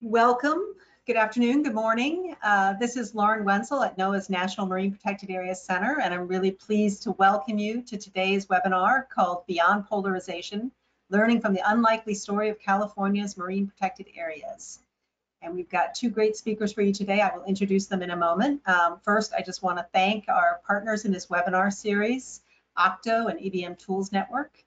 Welcome. Good afternoon, good morning. Uh, this is Lauren Wenzel at NOAA's National Marine Protected Areas Center, and I'm really pleased to welcome you to today's webinar called Beyond Polarization, Learning from the Unlikely Story of California's Marine Protected Areas. And we've got two great speakers for you today. I will introduce them in a moment. Um, first, I just want to thank our partners in this webinar series, Octo and EBM Tools Network.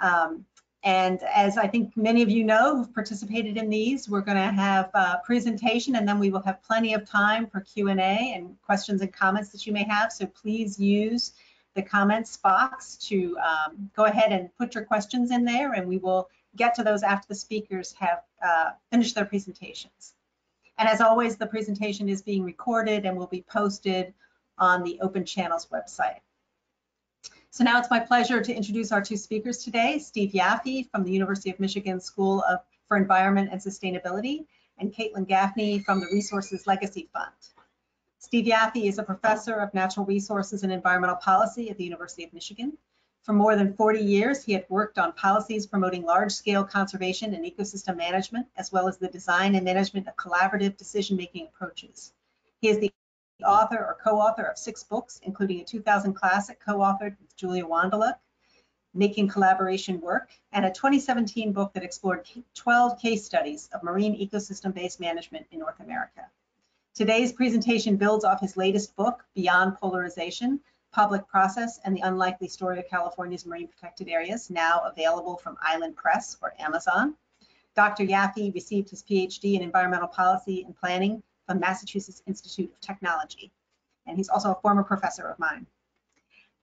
Um, and as I think many of you know who've participated in these, we're going to have a presentation and then we will have plenty of time for Q&A and questions and comments that you may have. So please use the comments box to um, go ahead and put your questions in there and we will get to those after the speakers have uh, finished their presentations. And as always, the presentation is being recorded and will be posted on the Open Channels website. So now it's my pleasure to introduce our two speakers today, Steve Yaffee from the University of Michigan School of, for Environment and Sustainability, and Kaitilin Gaffney from the Resources Legacy Fund. Steve Yaffee is a professor of natural resources and environmental policy at the University of Michigan. For more than 40 years, he had worked on policies promoting large-scale conservation and ecosystem management, as well as the design and management of collaborative decision-making approaches. He is the author or co-author of six books, including a 2000 classic co-authored with Julia Wondolleck, Making Collaboration Work, and a 2017 book that explored 12 case studies of marine ecosystem-based management in North America. Today's presentation builds off his latest book, Beyond Polarization, Public Process and the Unlikely Story of California's Marine Protected Areas, now available from Island Press or Amazon. Dr. Yaffee received his PhD in Environmental Policy and Planning from Massachusetts Institute of Technology. And he's also a former professor of mine.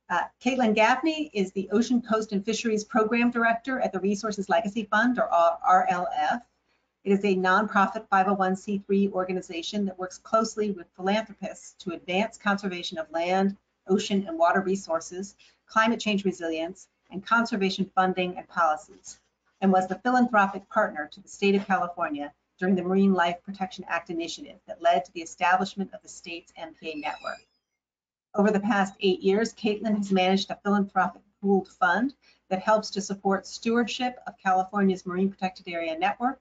Uh, Kaitilin Gaffney is the Ocean Coast and Fisheries Program Director at the Resources Legacy Fund, or RLF. It is a nonprofit 501c3 organization that works closely with philanthropists to advance conservation of land, ocean, and water resources, climate change resilience, and conservation funding and policies, and was the philanthropic partner to the state of California during the Marine Life Protection Act initiative that led to the establishment of the state's MPA network. Over the past eight years, Kaitilin has managed a philanthropic pooled fund that helps to support stewardship of California's Marine Protected Area Network.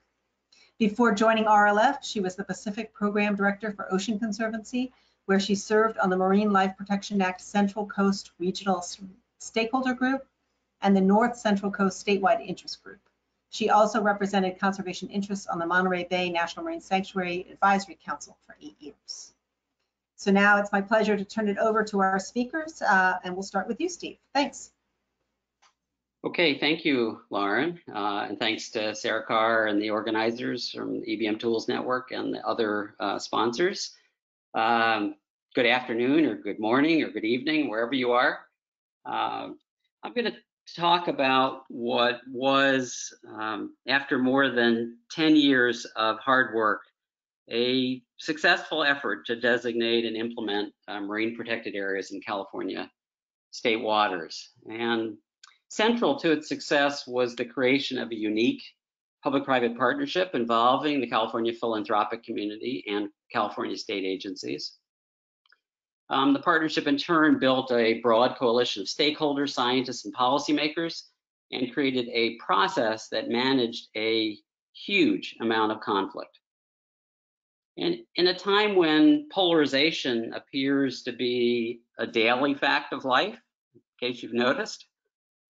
Before joining RLF, she was the Pacific Program Director for Ocean Conservancy, where she served on the Marine Life Protection Act Central Coast Regional Stakeholder Group and the North Central Coast Statewide Interest Group. She also represented conservation interests on the Monterey Bay National Marine Sanctuary Advisory Council for eight years. So now it's my pleasure to turn it over to our speakers, uh, and we'll start with you, Steve. Thanks. Okay, thank you, Lauren, uh, and thanks to Sarah Carr and the organizers from the EBM Tools Network and the other uh, sponsors. Um, good afternoon or good morning or good evening, wherever you are. Uh, I'm going to talk about what was, um, after more than 10 years of hard work, a successful effort to designate and implement uh, marine protected areas in California state waters. And central to its success was the creation of a unique public-private partnership involving the California philanthropic community and California state agencies. Um, the partnership in turn built a broad coalition of stakeholders, scientists, and policymakers and created a process that managed a huge amount of conflict. And in a time when polarization appears to be a daily fact of life, in case you've noticed,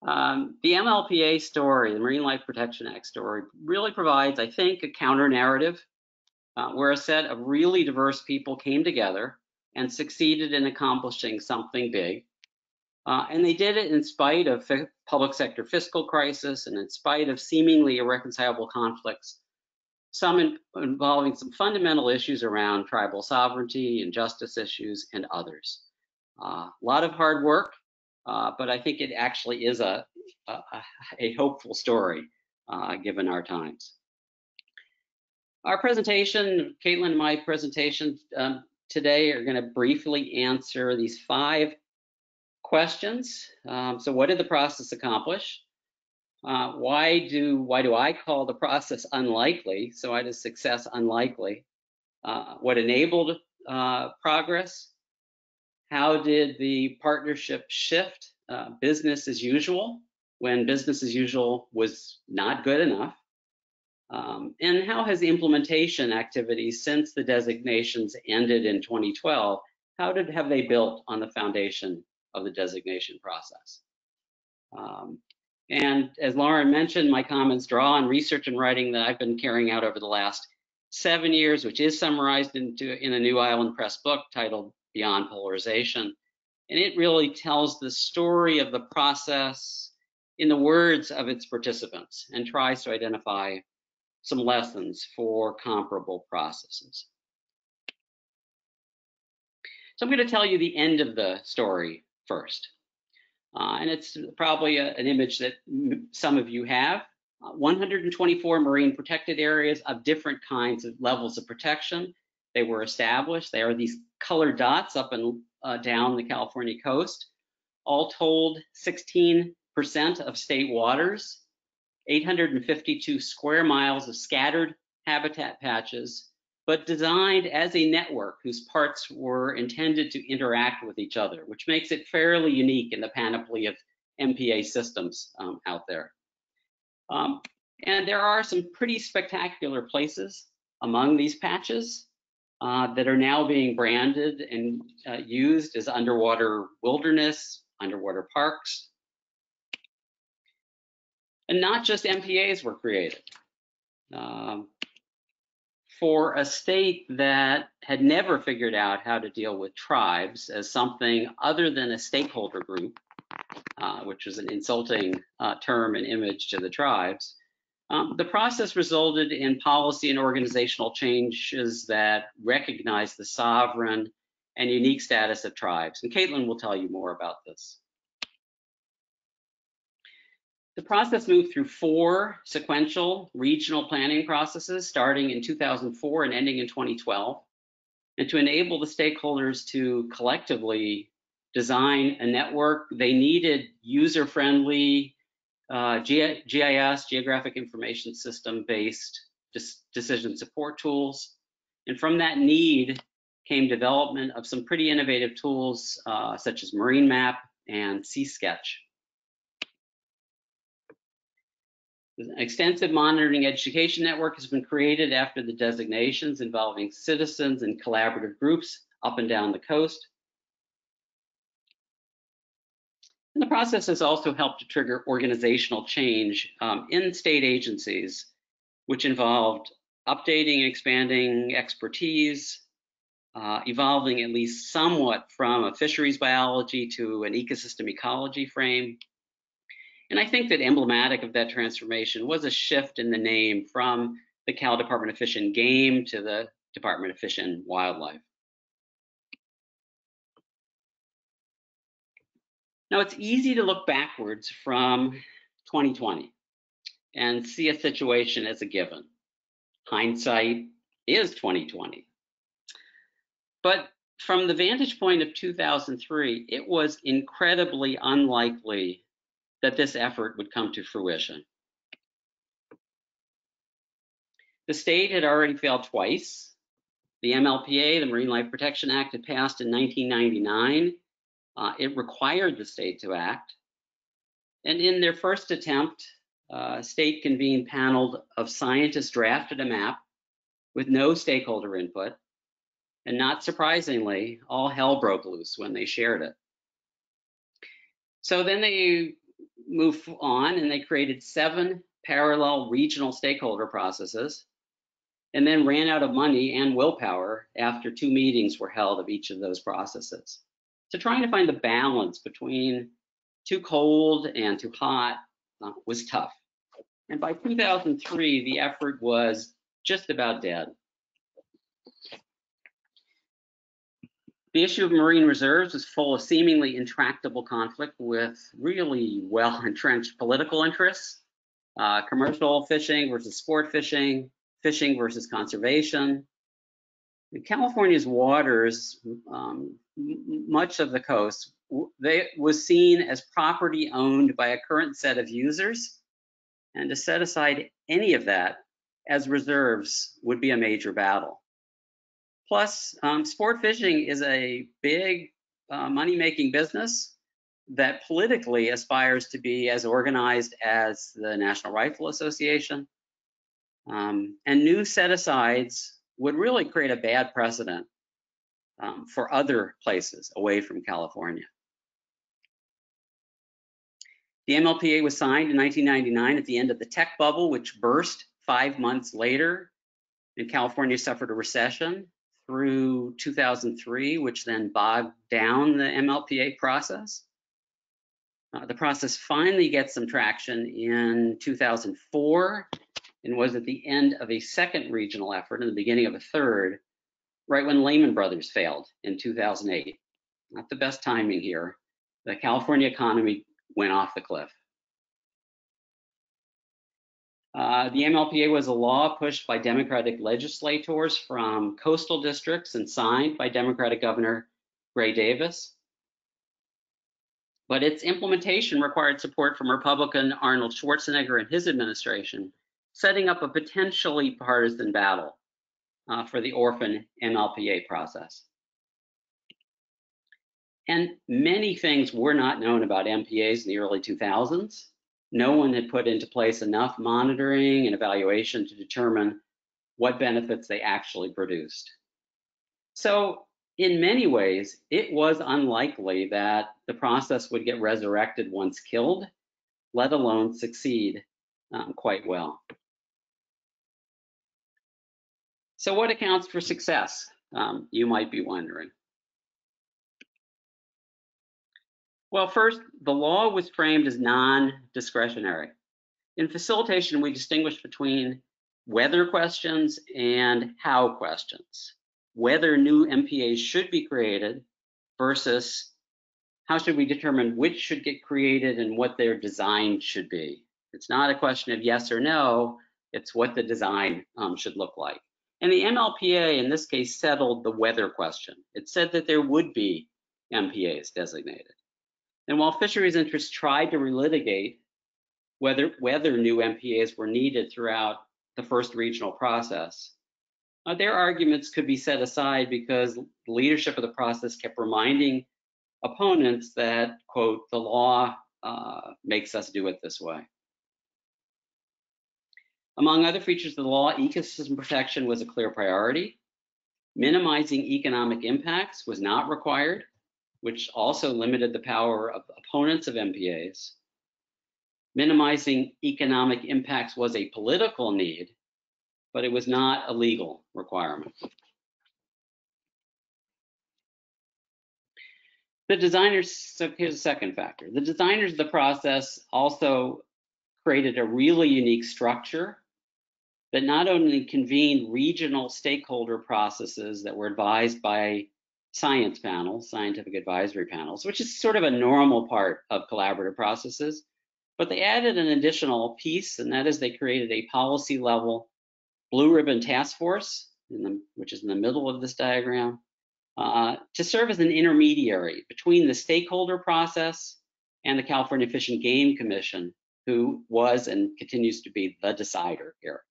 um, the MLPA story, the Marine Life Protection Act story, really provides, I think, a counter narrative uh, where a set of really diverse people came together and succeeded in accomplishing something big. Uh, and they did it in spite of public sector fiscal crisis and in spite of seemingly irreconcilable conflicts, some in involving some fundamental issues around tribal sovereignty and justice issues and others. Uh, a lot of hard work, uh, but I think it actually is a, a, a hopeful story uh, given our times. Our presentation, Kaitilin and my presentation, um, today are going to briefly answer these five questions. Um, so what did the process accomplish? Uh, why do why do I call the process unlikely? So why does success unlikely? Uh, what enabled uh, progress? How did the partnership shift uh, business as usual when business as usual was not good enough? Um, and how has the implementation activities since the designations ended in 2012, how did have they built on the foundation of the designation process? Um, and as Lauren mentioned, my comments draw on research and writing that I've been carrying out over the last seven years, which is summarized into in a New Island Press book titled Beyond Polarization. And it really tells the story of the process in the words of its participants and tries to identify some lessons for comparable processes. So I'm going to tell you the end of the story first. Uh, and it's probably a, an image that some of you have. Uh, 124 marine protected areas of different kinds of levels of protection. They were established. They are these colored dots up and uh, down the California coast. All told, 16% of state waters, 852 square miles of scattered habitat patches, but designed as a network whose parts were intended to interact with each other, which makes it fairly unique in the panoply of MPA systems um, out there. Um, and there are some pretty spectacular places among these patches uh, that are now being branded and uh, used as underwater wilderness, underwater parks. And not just MPAs were created. Um, for a state that had never figured out how to deal with tribes as something other than a stakeholder group, uh, which was an insulting uh, term and image to the tribes, um, the process resulted in policy and organizational changes that recognize the sovereign and unique status of tribes. And Kaitilin will tell you more about this. The process moved through four sequential regional planning processes starting in 2004 and ending in 2012. And to enable the stakeholders to collectively design a network, they needed user-friendly uh, GIS, Geographic Information System based decision support tools. And from that need came development of some pretty innovative tools uh, such as Marine Map and Sea Sketch. An extensive monitoring education network has been created after the designations involving citizens and collaborative groups up and down the coast. And the process has also helped to trigger organizational change um, in state agencies, which involved updating and expanding expertise, uh, evolving at least somewhat from a fisheries biology to an ecosystem ecology frame, and I think that emblematic of that transformation was a shift in the name from the Cal Department of Fish and Game to the Department of Fish and Wildlife. Now it's easy to look backwards from 2020 and see a situation as a given. Hindsight is 2020. But from the vantage point of 2003, it was incredibly unlikely that this effort would come to fruition. The state had already failed twice. The MLPA, the Marine Life Protection Act, had passed in 1999. Uh, it required the state to act. And in their first attempt, uh, state convened panel of scientists drafted a map with no stakeholder input. And not surprisingly, all hell broke loose when they shared it. So then they move on and they created seven parallel regional stakeholder processes and then ran out of money and willpower after two meetings were held of each of those processes. So trying to find the balance between too cold and too hot uh, was tough. And by 2003, the effort was just about dead. The issue of marine reserves is full of seemingly intractable conflict with really well entrenched political interests, uh, commercial fishing versus sport fishing, fishing versus conservation. In California's waters, um, much of the coast, they was seen as property owned by a current set of users, and to set aside any of that as reserves would be a major battle. Plus, um, sport fishing is a big uh, money-making business that politically aspires to be as organized as the National Rifle Association. Um, and new set-asides would really create a bad precedent um, for other places away from California. The MLPA was signed in 1999 at the end of the tech bubble, which burst five months later, and California suffered a recession through 2003, which then bogged down the MLPA process. Uh, the process finally gets some traction in 2004 and was at the end of a second regional effort and the beginning of a third, right when Lehman Brothers failed in 2008. Not the best timing here. The California economy went off the cliff. Uh, the MLPA was a law pushed by Democratic legislators from coastal districts and signed by Democratic Governor Gray Davis. But its implementation required support from Republican Arnold Schwarzenegger and his administration, setting up a potentially partisan battle uh, for the orphan MLPA process. And many things were not known about MPAs in the early 2000s. No one had put into place enough monitoring and evaluation to determine what benefits they actually produced. So in many ways, it was unlikely that the process would get resurrected once killed, let alone succeed um, quite well. So what accounts for success, um, you might be wondering. Well, first, the law was framed as non-discretionary. In facilitation, we distinguish between whether questions and how questions. Whether new MPAs should be created versus how should we determine which should get created and what their design should be. It's not a question of yes or no, it's what the design um, should look like. And the MLPA in this case settled the whether question. It said that there would be MPAs designated. And while fisheries interests tried to relitigate whether, whether new MPAs were needed throughout the first regional process, uh, their arguments could be set aside because the leadership of the process kept reminding opponents that, quote, the law uh, makes us do it this way. Among other features of the law, ecosystem protection was a clear priority. Minimizing economic impacts was not required which also limited the power of opponents of MPAs. Minimizing economic impacts was a political need, but it was not a legal requirement. The designers, so here's a second factor. The designers of the process also created a really unique structure that not only convened regional stakeholder processes that were advised by science panels, scientific advisory panels, which is sort of a normal part of collaborative processes. But they added an additional piece, and that is they created a policy level blue ribbon task force, the, which is in the middle of this diagram, uh, to serve as an intermediary between the stakeholder process and the California Fish and Game Commission, who was and continues to be the decider here.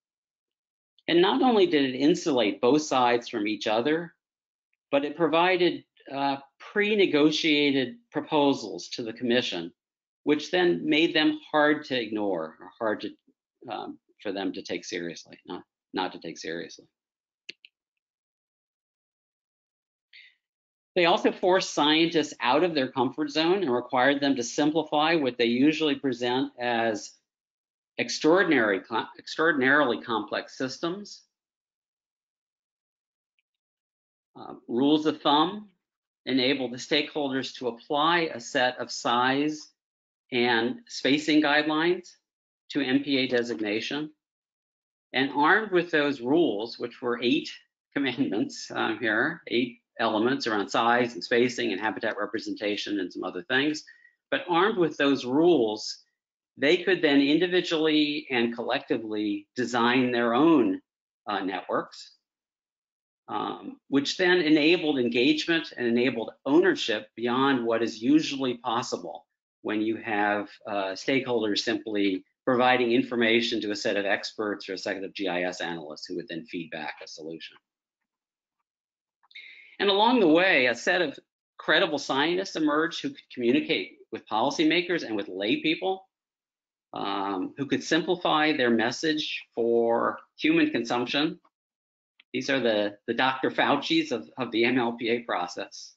And not only did it insulate both sides from each other, but it provided uh, pre-negotiated proposals to the commission, which then made them hard to ignore or hard to um, for them to take seriously, not not to take seriously. They also forced scientists out of their comfort zone and required them to simplify what they usually present as extraordinary, extraordinarily complex systems uh, rules of thumb enable the stakeholders to apply a set of size and spacing guidelines to MPA designation. And armed with those rules, which were eight commandments uh, here, eight elements around size and spacing and habitat representation and some other things, but armed with those rules, they could then individually and collectively design their own uh, networks um, which then enabled engagement and enabled ownership beyond what is usually possible when you have uh, stakeholders simply providing information to a set of experts or a set of GIS analysts who would then feed back a solution. And along the way, a set of credible scientists emerged who could communicate with policymakers and with lay people um, who could simplify their message for human consumption. These are the, the Dr. Fauci's of, of the MLPA process,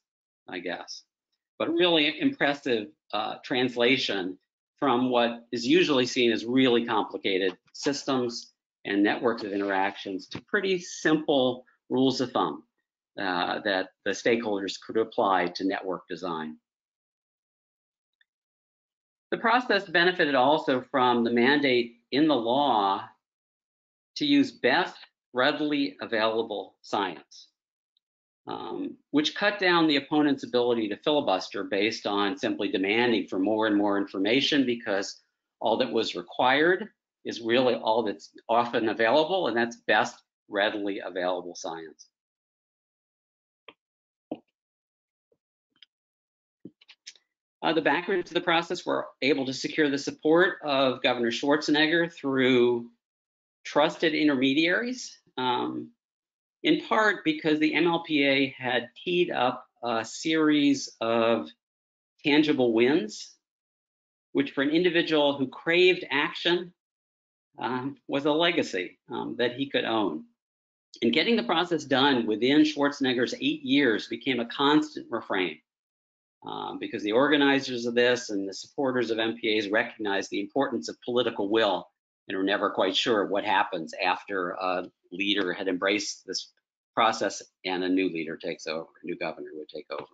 I guess. But really impressive uh, translation from what is usually seen as really complicated systems and networks of interactions to pretty simple rules of thumb uh, that the stakeholders could apply to network design. The process benefited also from the mandate in the law to use best readily available science, um, which cut down the opponent's ability to filibuster based on simply demanding for more and more information because all that was required is really all that's often available, and that's best readily available science. Uh, the backers to the process were able to secure the support of Governor Schwarzenegger through trusted intermediaries, um, in part because the MLPA had teed up a series of tangible wins, which for an individual who craved action um, was a legacy um, that he could own. And getting the process done within Schwarzenegger's eight years became a constant refrain um, because the organizers of this and the supporters of MPAs recognized the importance of political will and we're never quite sure what happens after a leader had embraced this process and a new leader takes over, a new governor would take over.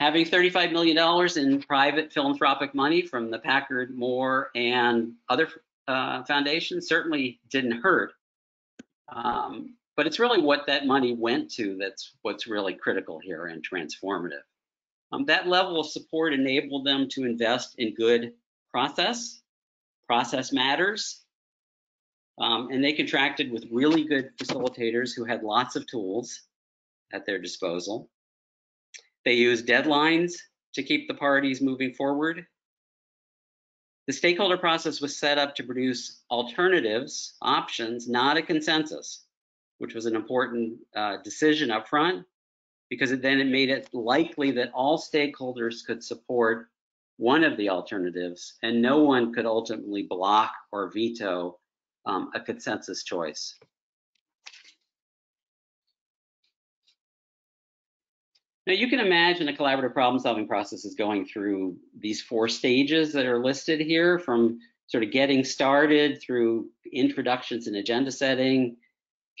Having $35 million in private philanthropic money from the Packard, Moore, and other uh, foundations certainly didn't hurt. Um, but it's really what that money went to that's what's really critical here and transformative. Um, that level of support enabled them to invest in good process. Process matters. Um, and they contracted with really good facilitators who had lots of tools at their disposal. They used deadlines to keep the parties moving forward. The stakeholder process was set up to produce alternatives, options, not a consensus which was an important uh, decision up front because it, then it made it likely that all stakeholders could support one of the alternatives and no one could ultimately block or veto um, a consensus choice. Now you can imagine a collaborative problem solving process is going through these four stages that are listed here from sort of getting started through introductions and agenda setting,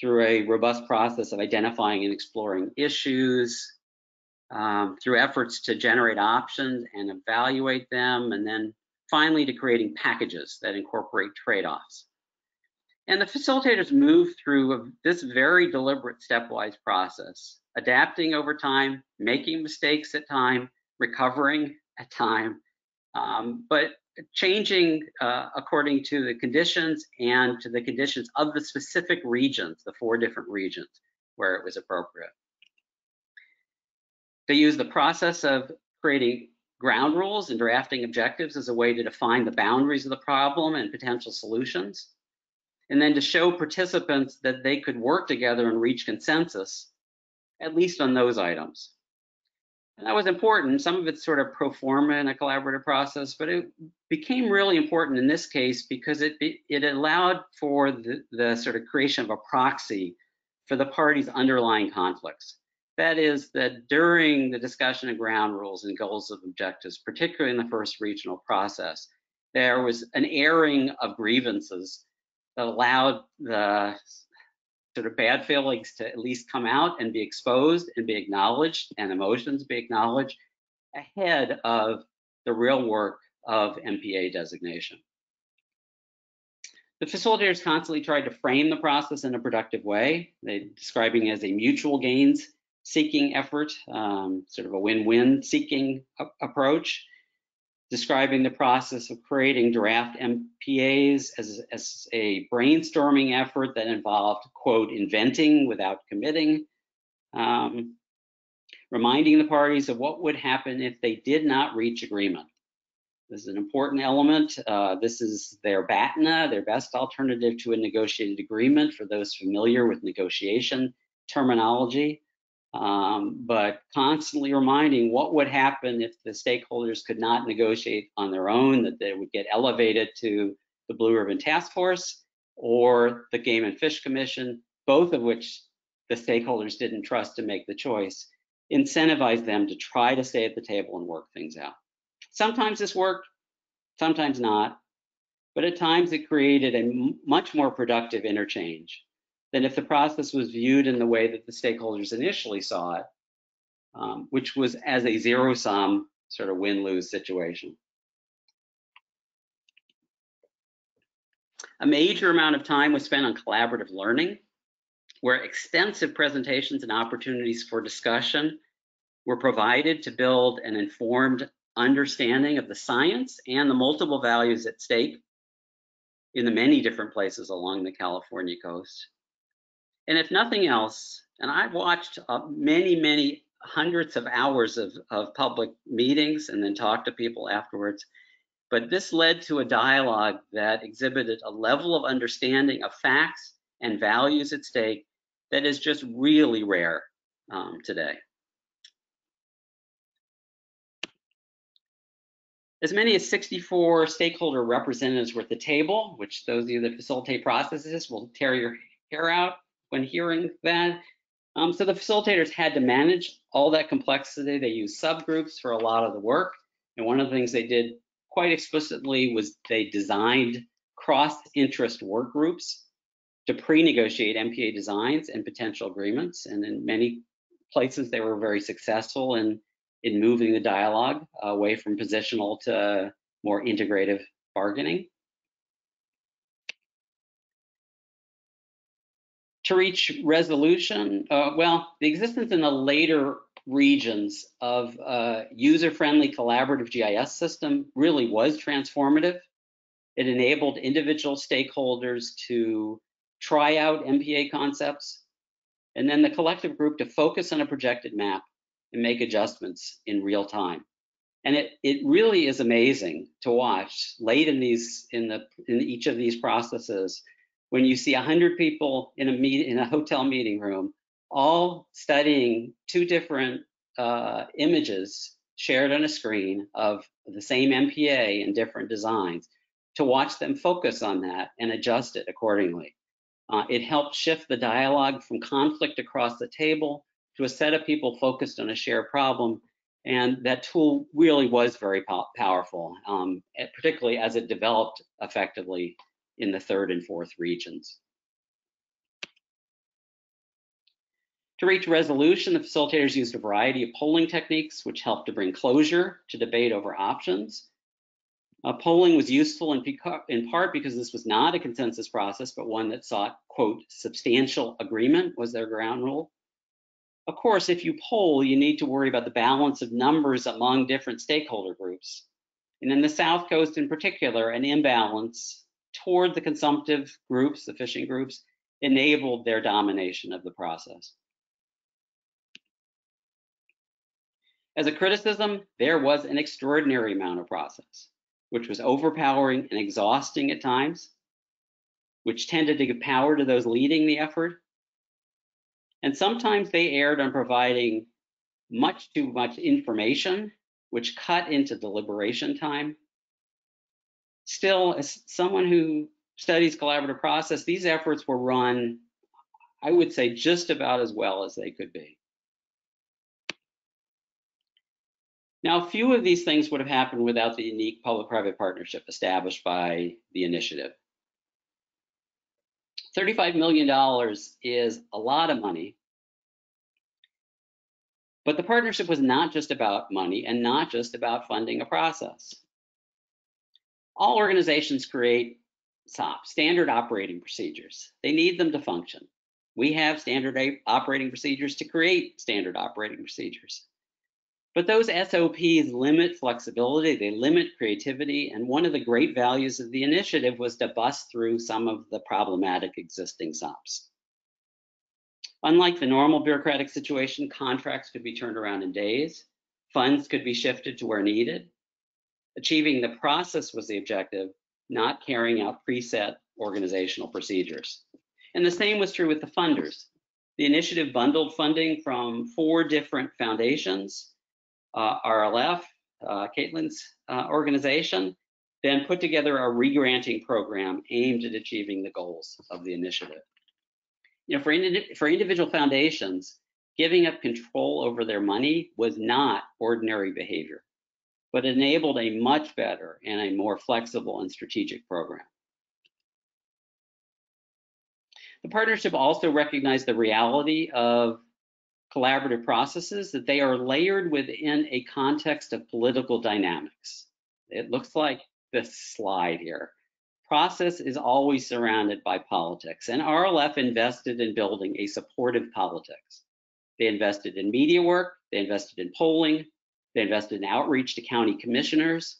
through a robust process of identifying and exploring issues, um, through efforts to generate options and evaluate them, and then finally to creating packages that incorporate trade-offs. And the facilitators move through this very deliberate stepwise process, adapting over time, making mistakes at time, recovering at time, um, but changing uh, according to the conditions and to the conditions of the specific regions, the four different regions where it was appropriate. They use the process of creating ground rules and drafting objectives as a way to define the boundaries of the problem and potential solutions, and then to show participants that they could work together and reach consensus, at least on those items. And that was important. Some of it's sort of pro forma in a collaborative process, but it became really important in this case because it it allowed for the, the sort of creation of a proxy for the parties' underlying conflicts. That is, that during the discussion of ground rules and goals of objectives, particularly in the first regional process, there was an airing of grievances that allowed the sort of bad feelings to at least come out and be exposed and be acknowledged and emotions be acknowledged ahead of the real work of MPA designation. The facilitators constantly tried to frame the process in a productive way. They describing it as a mutual gains seeking effort, um, sort of a win-win seeking approach describing the process of creating draft MPAs as, as a brainstorming effort that involved, quote, inventing without committing, um, reminding the parties of what would happen if they did not reach agreement. This is an important element. Uh, this is their BATNA, their best alternative to a negotiated agreement for those familiar with negotiation terminology. Um, but constantly reminding what would happen if the stakeholders could not negotiate on their own, that they would get elevated to the Blue Ribbon Task Force or the Game and Fish Commission, both of which the stakeholders didn't trust to make the choice, incentivize them to try to stay at the table and work things out. Sometimes this worked, sometimes not, but at times it created a much more productive interchange than if the process was viewed in the way that the stakeholders initially saw it, um, which was as a zero sum sort of win lose situation. A major amount of time was spent on collaborative learning, where extensive presentations and opportunities for discussion were provided to build an informed understanding of the science and the multiple values at stake in the many different places along the California coast. And if nothing else, and I've watched uh, many, many hundreds of hours of, of public meetings and then talked to people afterwards, but this led to a dialogue that exhibited a level of understanding of facts and values at stake that is just really rare um, today. As many as 64 stakeholder representatives were at the table, which those of you that facilitate processes will tear your hair out when hearing that. Um, so the facilitators had to manage all that complexity. They used subgroups for a lot of the work. And one of the things they did quite explicitly was they designed cross-interest work groups to pre-negotiate MPA designs and potential agreements. And in many places, they were very successful in, in moving the dialogue away from positional to more integrative bargaining. To reach resolution, uh, well, the existence in the later regions of a user-friendly collaborative GIS system really was transformative. It enabled individual stakeholders to try out MPA concepts, and then the collective group to focus on a projected map and make adjustments in real time. And it, it really is amazing to watch late in these in the in each of these processes when you see 100 people in a meet in a hotel meeting room all studying two different uh, images shared on a screen of the same MPA in different designs to watch them focus on that and adjust it accordingly. Uh, it helped shift the dialogue from conflict across the table to a set of people focused on a shared problem. And that tool really was very po powerful, um, particularly as it developed effectively in the third and fourth regions. To reach resolution, the facilitators used a variety of polling techniques which helped to bring closure to debate over options. Uh, polling was useful in, in, part because this was not a consensus process, but one that sought, quote, substantial agreement was their ground rule. Of course, if you poll, you need to worry about the balance of numbers among different stakeholder groups. And in the South Coast in particular, an imbalance toward the consumptive groups, the fishing groups, enabled their domination of the process. As a criticism, there was an extraordinary amount of process, which was overpowering and exhausting at times, which tended to give power to those leading the effort. And sometimes they erred on providing much too much information, which cut into deliberation time still, as someone who studies collaborative process, these efforts were run, I would say, just about as well as they could be. Now, few of these things would have happened without the unique public-private partnership established by the initiative. $35 million is a lot of money, but the partnership was not just about money and not just about funding a process all organizations create SOP, standard operating procedures. They need them to function. We have standard operating procedures to create standard operating procedures. But those SOPs limit flexibility, they limit creativity, and one of the great values of the initiative was to bust through some of the problematic existing SOPs. Unlike the normal bureaucratic situation, contracts could be turned around in days, funds could be shifted to where needed, Achieving the process was the objective, not carrying out preset organizational procedures. And the same was true with the funders. The initiative bundled funding from four different foundations, uh, RLF, uh, Kaitilin's uh, organization, then put together a regranting program aimed at achieving the goals of the initiative. You know, for, indi for individual foundations, giving up control over their money was not ordinary behavior, but enabled a much better and a more flexible and strategic program. The partnership also recognized the reality of collaborative processes, that they are layered within a context of political dynamics. It looks like this slide here. Process is always surrounded by politics, and RLF invested in building a supportive politics. They invested in media work, they invested in polling, they invested in outreach to county commissioners.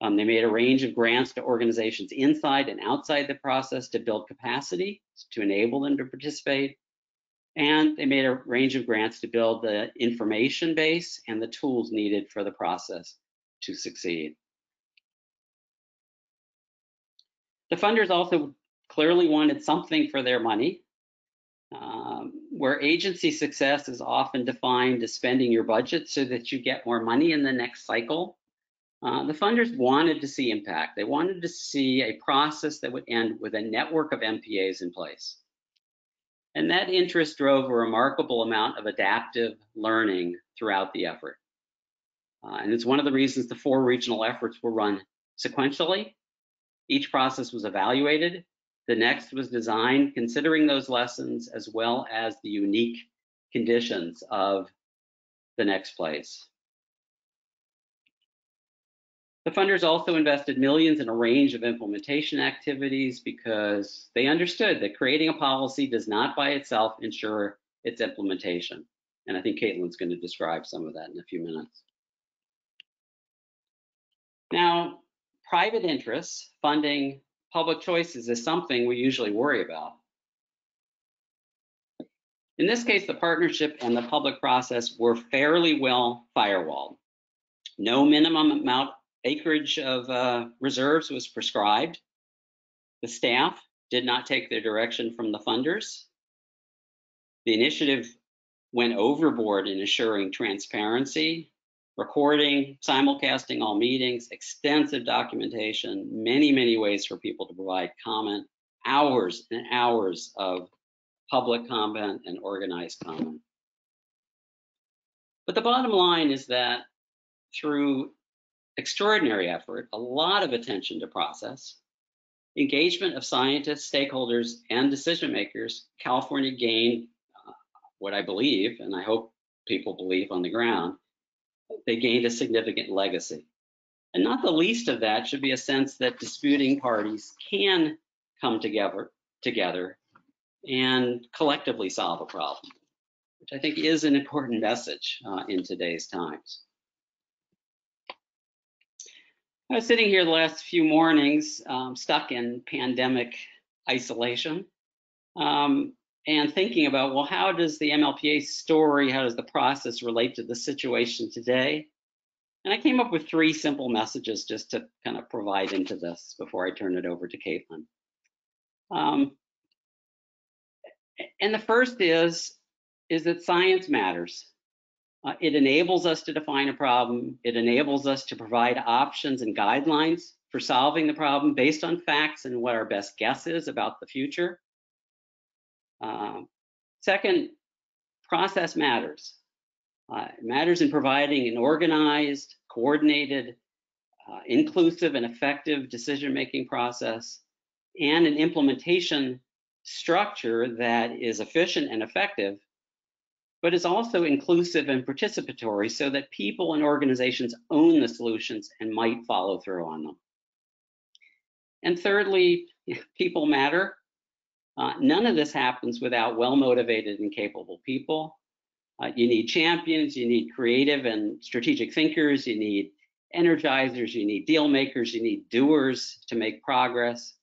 Um, they made a range of grants to organizations inside and outside the process to build capacity to enable them to participate. And they made a range of grants to build the information base and the tools needed for the process to succeed. The funders also clearly wanted something for their money. Um, where agency success is often defined as spending your budget so that you get more money in the next cycle. Uh, the funders wanted to see impact. They wanted to see a process that would end with a network of MPAs in place. And that interest drove a remarkable amount of adaptive learning throughout the effort. Uh, and it's one of the reasons the four regional efforts were run sequentially each process was evaluated. The next was designed considering those lessons as well as the unique conditions of the next place. The funders also invested millions in a range of implementation activities because they understood that creating a policy does not by itself ensure its implementation. And I think Kaitilin's going to describe some of that in a few minutes. Now, private interests funding public choices is something we usually worry about. In this case, the partnership and the public process were fairly well firewalled. No minimum amount acreage of uh, reserves was prescribed. The staff did not take their direction from the funders. The initiative went overboard in assuring transparency recording, simulcasting all meetings, extensive documentation, many, many ways for people to provide comment, hours and hours of public comment and organized comment. But the bottom line is that through extraordinary effort, a lot of attention to process, engagement of scientists, stakeholders, and decision makers, California gained uh, what I believe, and I hope people believe on the ground, they gained a significant legacy. And not the least of that should be a sense that disputing parties can come together, together and collectively solve a problem, which I think is an important message uh, in today's times. I was sitting here the last few mornings, um, stuck in pandemic isolation. Um, and thinking about, well, how does the MLPA story, how does the process relate to the situation today? And I came up with three simple messages just to kind of provide into this before I turn it over to Kaitilin. Um, and the first is, is that science matters. Uh, it enables us to define a problem. It enables us to provide options and guidelines for solving the problem based on facts and what our best guess is about the future. Uh, second, process matters. Uh, it matters in providing an organized, coordinated, uh, inclusive, and effective decision-making process and an implementation structure that is efficient and effective, but is also inclusive and participatory so that people and organizations own the solutions and might follow through on them. And thirdly, people matter. Uh, none of this happens without well-motivated and capable people. Uh, you need champions, you need creative and strategic thinkers, you need energizers, you need deal makers, you need doers to make progress.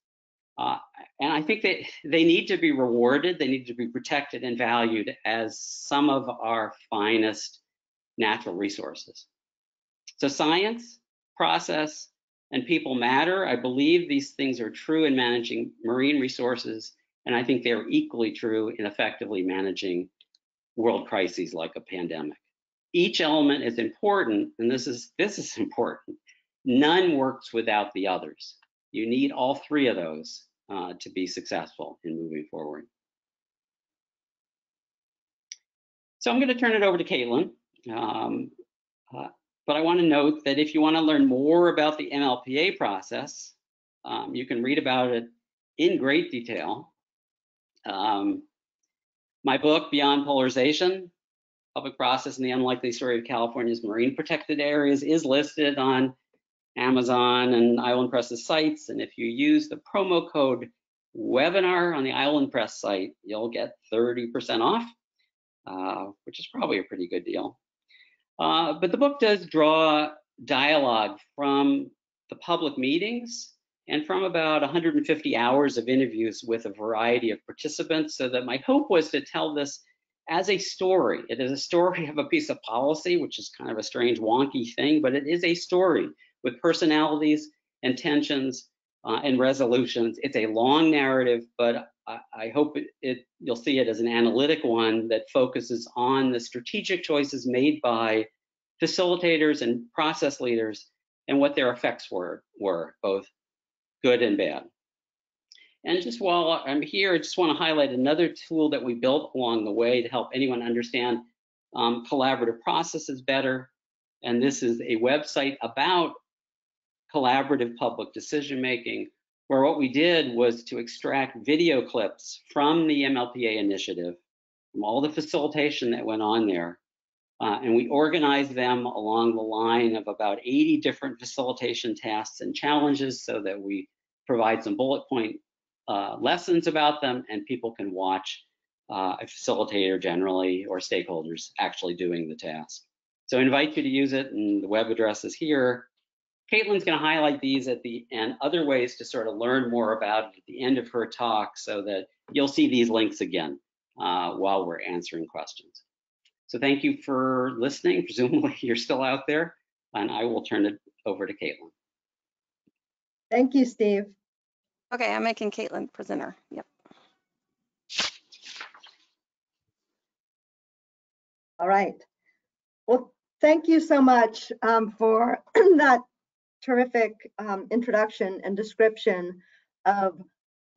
Uh, and I think that they need to be rewarded, they need to be protected and valued as some of our finest natural resources. So science, process, and people matter. I believe these things are true in managing marine resources And I think they're equally true in effectively managing world crises like a pandemic. Each element is important, and this is this is important. None works without the others. You need all three of those uh, to be successful in moving forward. So I'm going to turn it over to Kaitilin. Um, uh, but I want to note that if you want to learn more about the MLPA process, um, you can read about it in great detail. Um, my book, Beyond Polarization, Public Process and the Unlikely Story of California's Marine Protected Areas is listed on Amazon and Island Press's sites. And if you use the promo code webinar on the Island Press site, you'll get 30% off, uh, which is probably a pretty good deal. Uh, but the book does draw dialogue from the public meetings and from about 150 hours of interviews with a variety of participants so that my hope was to tell this as a story. It is a story of a piece of policy, which is kind of a strange wonky thing, but it is a story with personalities and tensions uh, and resolutions. It's a long narrative, but I, I hope it, it, you'll see it as an analytic one that focuses on the strategic choices made by facilitators and process leaders and what their effects were, were both good and bad. And just while I'm here, I just want to highlight another tool that we built along the way to help anyone understand um, collaborative processes better. And this is a website about collaborative public decision making, where what we did was to extract video clips from the MLPA initiative, from all the facilitation that went on there. Uh, and we organize them along the line of about 80 different facilitation tasks and challenges so that we provide some bullet point uh, lessons about them and people can watch uh, a facilitator generally or stakeholders actually doing the task. So I invite you to use it and the web address is here. Kaitilin's going to highlight these at the end, other ways to sort of learn more about it at the end of her talk so that you'll see these links again uh, while we're answering questions. So thank you for listening. Presumably you're still out there and I will turn it over to Kaitilin. Thank you, Steve. Okay, I'm making Kaitilin presenter. Yep. All right. Well, thank you so much um, for that terrific um, introduction and description of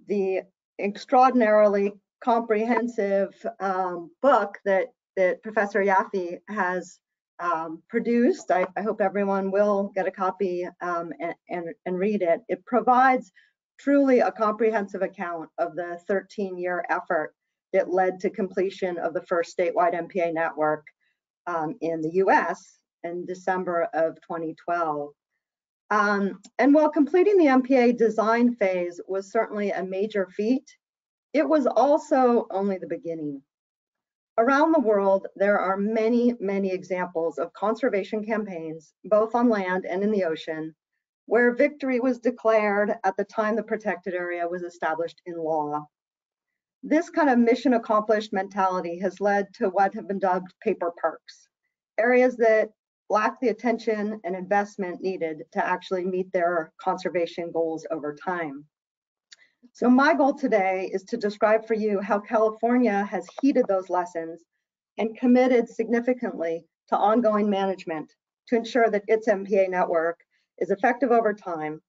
the extraordinarily comprehensive um, book that, that Professor Yaffee has um, produced. I, I, hope everyone will get a copy um, and, and, and read it. It provides truly a comprehensive account of the 13-year effort that led to completion of the first statewide MPA network um, in the US in December of 2012. Um, and while completing the MPA design phase was certainly a major feat, it was also only the beginning. Around the world, there are many, many examples of conservation campaigns, both on land and in the ocean, where victory was declared at the time the protected area was established in law. This kind of mission accomplished mentality has led to what have been dubbed paper parks, areas that lack the attention and investment needed to actually meet their conservation goals over time. So my goal today is to describe for you how California has heeded those lessons and committed significantly to ongoing management to ensure that its MPA network is effective over time,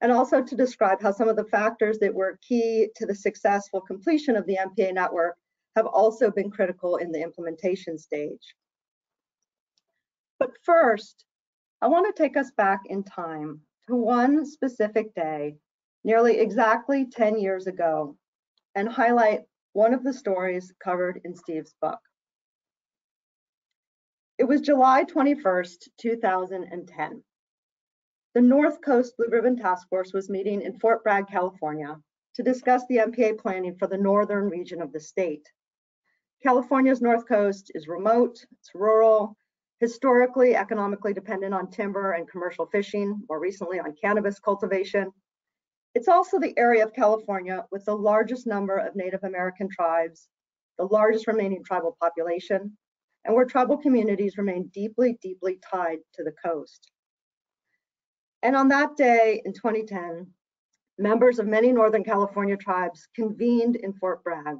and also to describe how some of the factors that were key to the successful completion of the MPA network have also been critical in the implementation stage. But first, I want to take us back in time to one specific day, nearly exactly 10 years ago, and highlight one of the stories covered in Steve's book. It was July 21st, 2010. The North Coast Blue Ribbon Task Force was meeting in Fort Bragg, California to discuss the MPA planning for the northern region of the state. California's North Coast is remote, it's rural, historically economically dependent on timber and commercial fishing, more recently on cannabis cultivation. It's also the area of California with the largest number of Native American tribes, the largest remaining tribal population, and where tribal communities remain deeply, deeply tied to the coast. And on that day in 2010, members of many Northern California tribes convened in Fort Bragg,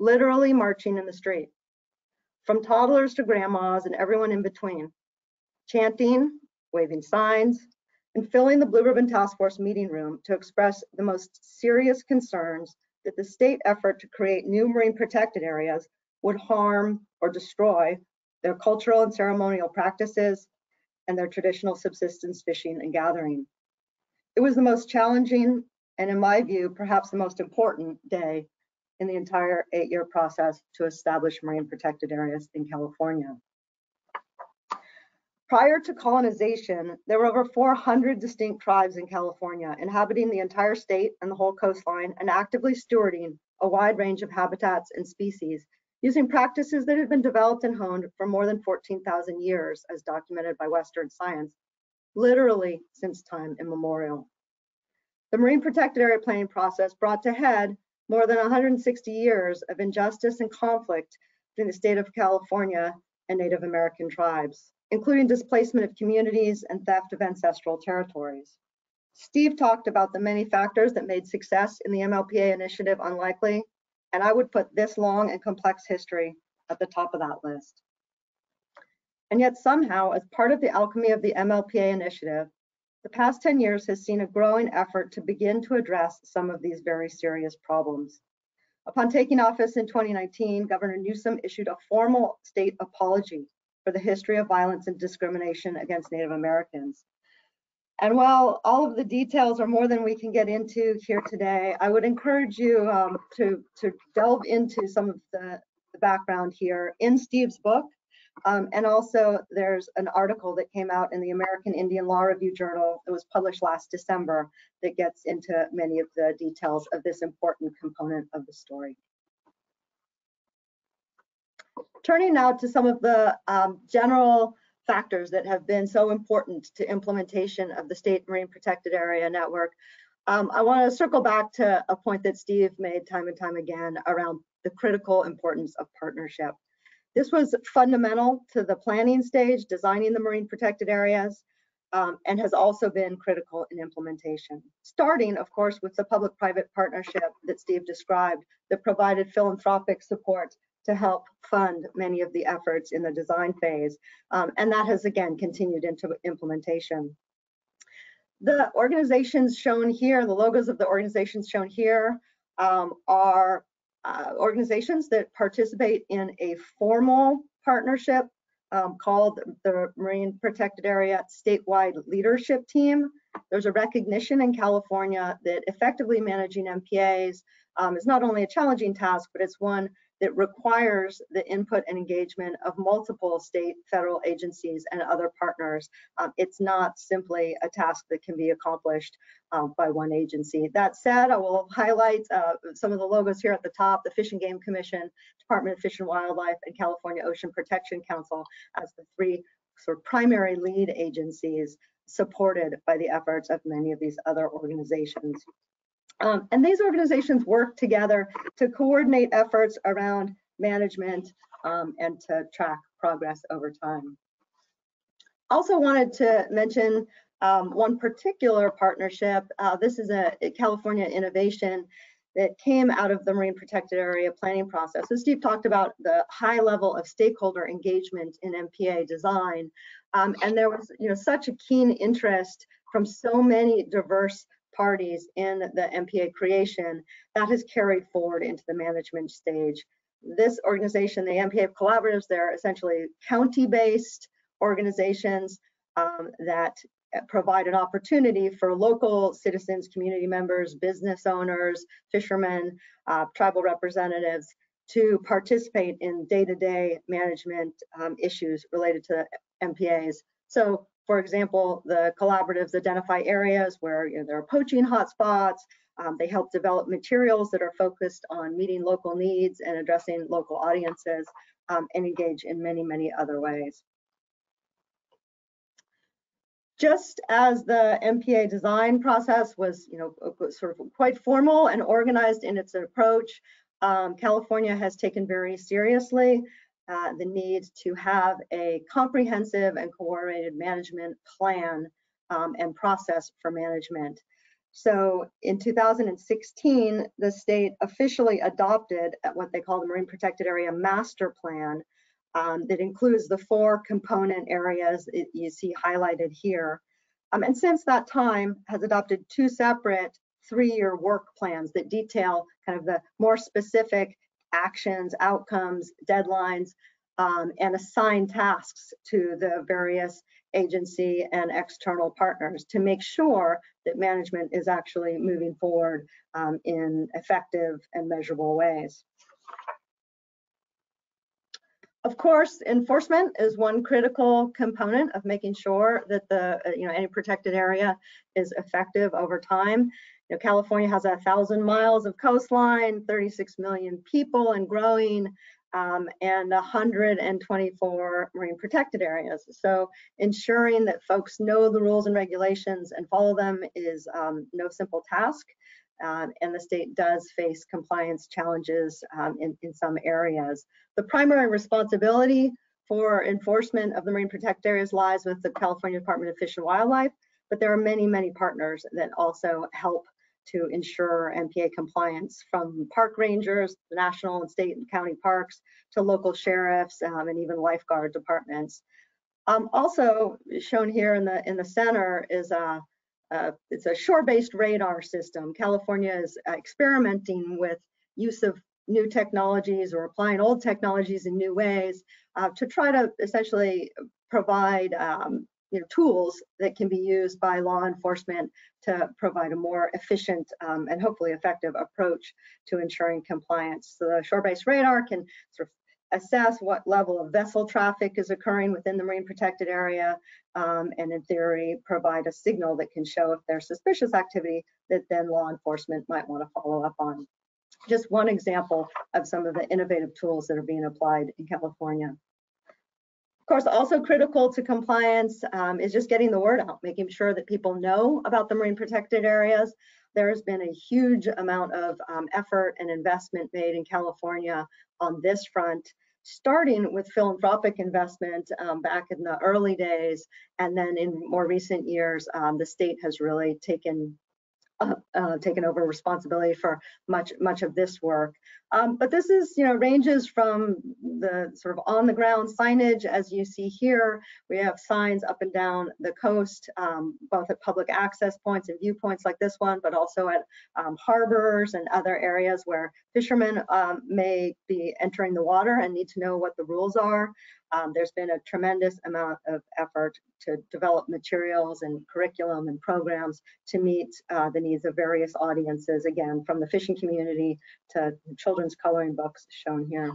literally marching in the street, from toddlers to grandmas and everyone in between, chanting, waving signs, and filling the Blue Ribbon Task Force meeting room to express the most serious concerns that the state effort to create new marine protected areas would harm or destroy their cultural and ceremonial practices and their traditional subsistence fishing and gathering. It was the most challenging and in my view, perhaps the most important day in the entire eight-year process to establish marine protected areas in California. Prior to colonization, there were over 400 distinct tribes in California inhabiting the entire state and the whole coastline and actively stewarding a wide range of habitats and species using practices that had been developed and honed for more than 14,000 years as documented by Western science, literally since time immemorial. The Marine Protected Area Planning process brought to head more than 160 years of injustice and conflict between the state of California and Native American tribes, including displacement of communities and theft of ancestral territories. Steve talked about the many factors that made success in the MLPA initiative unlikely, and I would put this long and complex history at the top of that list. And yet somehow, as part of the alchemy of the MLPA initiative, the past 10 years has seen a growing effort to begin to address some of these very serious problems. Upon taking office in 2019, Governor Newsom issued a formal state apology for the history of violence and discrimination against Native Americans. And while all of the details are more than we can get into here today, I would encourage you um, to, to delve into some of the, the background here in Steve's book. Um, and also there's an article that came out in the American Indian Law Review Journal. It was published last December that gets into many of the details of this important component of the story. Turning now to some of the um, general factors that have been so important to implementation of the State Marine Protected Area Network. Um, I want to circle back to a point that Steve made time and time again around the critical importance of partnership. This was fundamental to the planning stage, designing the marine protected areas, um, and has also been critical in implementation. Starting, of course, with the public-private partnership that Steve described that provided philanthropic support to help fund many of the efforts in the design phase. Um, and that has again continued into implementation. The organizations shown here, the logos of the organizations shown here um, are uh, organizations that participate in a formal partnership um, called the Marine Protected Area Statewide Leadership Team. There's a recognition in California that effectively managing MPAs um, is not only a challenging task, but it's one that requires the input and engagement of multiple state, federal agencies and other partners. Um, it's not simply a task that can be accomplished um, by one agency. That said, I will highlight uh, some of the logos here at the top, the Fish and Game Commission, Department of Fish and Wildlife, and California Ocean Protection Council as the three sort of primary lead agencies supported by the efforts of many of these other organizations. Um, and these organizations work together to coordinate efforts around management um, and to track progress over time. Also wanted to mention um, one particular partnership. Uh, this is a, a, California innovation that came out of the Marine Protected Area planning process. So Steve talked about the high level of stakeholder engagement in MPA design. Um, and there was you know, such a keen interest from so many diverse parties in the MPA creation, that has carried forward into the management stage. This organization, the MPA collaboratives, they're essentially county-based organizations um, that provide an opportunity for local citizens, community members, business owners, fishermen, uh, tribal representatives to participate in day-to-day -day management um, issues related to MPAs. So for example, the collaboratives identify areas where you know, there are poaching hotspots. Um, they help develop materials that are focused on meeting local needs and addressing local audiences um, and engage in many, many other ways. Just as the MPA design process was, you know, sort of quite formal and organized in its approach, um, California has taken very seriously uh, the need to have a comprehensive and coordinated management plan um, and process for management. So in 2016, the state officially adopted what they call the Marine Protected Area Master Plan um, that includes the four component areas that you see highlighted here. Um, and since that time has adopted two separate three-year work plans that detail kind of the more specific actions, outcomes, deadlines, um, and assign tasks to the various agency and external partners to make sure that management is actually moving forward um, in effective and measurable ways. Of course, enforcement is one critical component of making sure that the, uh, you know, any protected area is effective over time. You know, California has a thousand miles of coastline, 36 million people and growing, um, and 124 marine protected areas. So ensuring that folks know the rules and regulations and follow them is um, no simple task. Um, and the state does face compliance challenges um, in, in some areas. The primary responsibility for enforcement of the marine protected areas lies with the California Department of Fish and Wildlife, but there are many, many partners that also help to ensure MPA compliance from park rangers, the national and state and county parks, to local sheriffs um, and even lifeguard departments. Um, also shown here in the in the center is a, a it's a shore-based radar system. California is experimenting with use of new technologies or applying old technologies in new ways uh, to try to essentially provide um, you know, tools that can be used by law enforcement to provide a more efficient um, and hopefully effective approach to ensuring compliance. So the shore-based radar can sort of assess what level of vessel traffic is occurring within the marine protected area um, and in theory provide a signal that can show if there's suspicious activity that then law enforcement might want to follow up on. Just one example of some of the innovative tools that are being applied in California course, also critical to compliance um, is just getting the word out, making sure that people know about the marine protected areas. There's been a huge amount of um, effort and investment made in California on this front, starting with philanthropic investment um, back in the early days. And then in more recent years, um, the state has really taken uh, uh, taken over responsibility for much much of this work. Um, but this is, you know, ranges from the sort of on the ground signage, as you see here. We have signs up and down the coast, um, both at public access points and viewpoints like this one, but also at um, harbors and other areas where fishermen um, may be entering the water and need to know what the rules are. Um, there's been a tremendous amount of effort to develop materials and curriculum and programs to meet uh, the needs of various audiences, again, from the fishing community to children's coloring books shown here.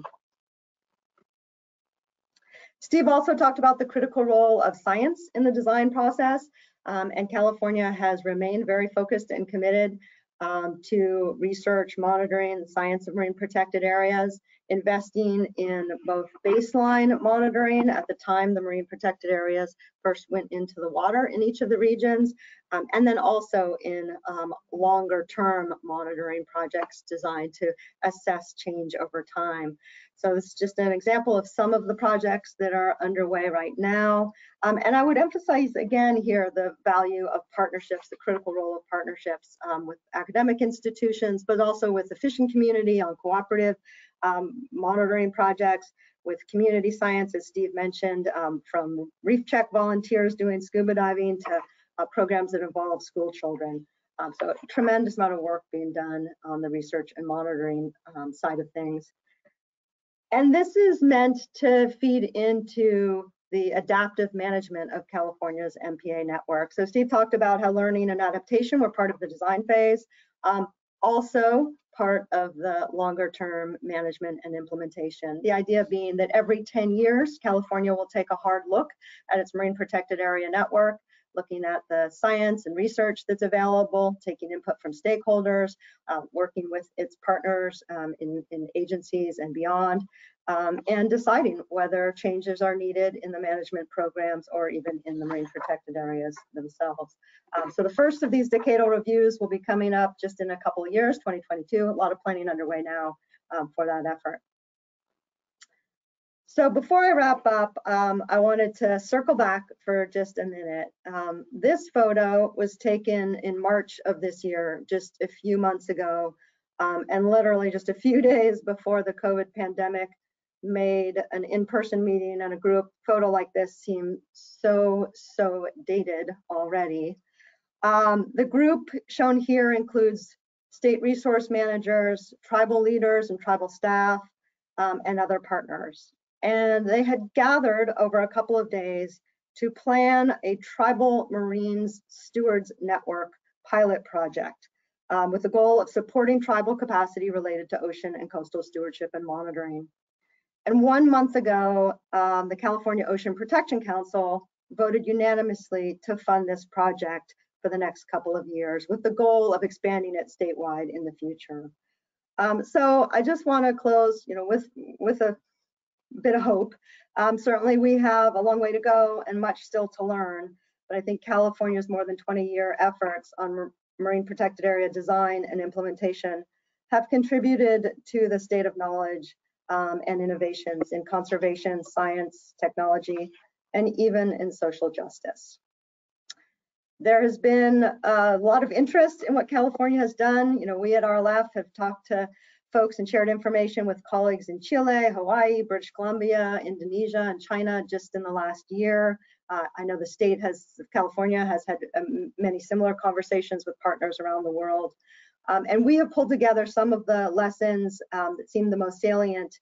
Steve also talked about the critical role of science in the design process, um, and California has remained very focused and committed um, to research, monitoring, the science of marine protected areas, investing in both baseline monitoring at the time the marine protected areas first went into the water in each of the regions, um, and then also in um, longer term monitoring projects designed to assess change over time. So this is just an example of some of the projects that are underway right now. Um, and I would emphasize again here the value of partnerships, the critical role of partnerships um, with academic institutions, but also with the fishing community on cooperative um, monitoring projects with community science, as Steve mentioned, um, from reef check volunteers doing scuba diving to uh, programs that involve school children. Um, so a tremendous amount of work being done on the research and monitoring um, side of things. And this is meant to feed into the adaptive management of California's MPA network. So Steve talked about how learning and adaptation were part of the design phase. Um, also, part of the longer term management and implementation. The idea being that every 10 years, California will take a hard look at its marine protected area network, looking at the science and research that's available, taking input from stakeholders, uh, working with its partners um, in, in agencies and beyond, um, and deciding whether changes are needed in the management programs or even in the marine protected areas themselves. Um, so the first of these decadal reviews will be coming up just in a couple of years, 2022. A lot of planning underway now um, for that effort. So before I wrap up, um, I wanted to circle back for just a minute. Um, this photo was taken in March of this year, just a few months ago, um, and literally just a few days before the COVID pandemic made an in-person meeting and a group photo like this seem so, so dated already. Um, the group shown here includes state resource managers, tribal leaders and tribal staff, um, and other partners. And they had gathered over a couple of days to plan a tribal Marines stewards network pilot project um, with the goal of supporting tribal capacity related to ocean and coastal stewardship and monitoring. And one month ago, um, the California Ocean Protection Council voted unanimously to fund this project for the next couple of years with the goal of expanding it statewide in the future. Um, so I just want to close, you know, with with a bit of hope. Um, certainly, we have a long way to go and much still to learn. But I think California's more than 20-year efforts on marine protected area design and implementation have contributed to the state of knowledge um, and innovations in conservation, science, technology, and even in social justice. There has been a lot of interest in what California has done. You know, we at RLF have talked to folks and shared information with colleagues in Chile, Hawaii, British Columbia, Indonesia, and China just in the last year. Uh, I know the state has, California has had um, many similar conversations with partners around the world. Um, and we have pulled together some of the lessons um, that seem the most salient